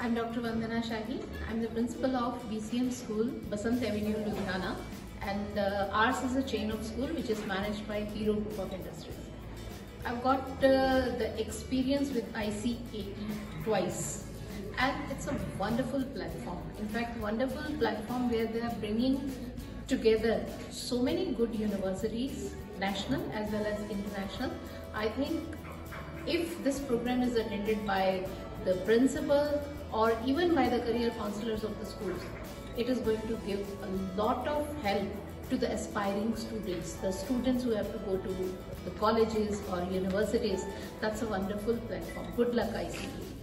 I'm Dr. Vandna Shahi. I'm the principal of BCM School, Basant Avenue, Ludhiana. And uh, ours is a chain of school which is managed by Hero Group of Industries. I've got uh, the experience with ICAE twice. And it's a wonderful platform. In fact, wonderful platform where they are bringing together so many good universities, national as well as international. I think if this program is attended by the principal or even by the career counselors of the schools, it is going to give a lot of help to the aspiring students, the students who have to go to the colleges or universities. That's a wonderful platform. Good luck ICAE.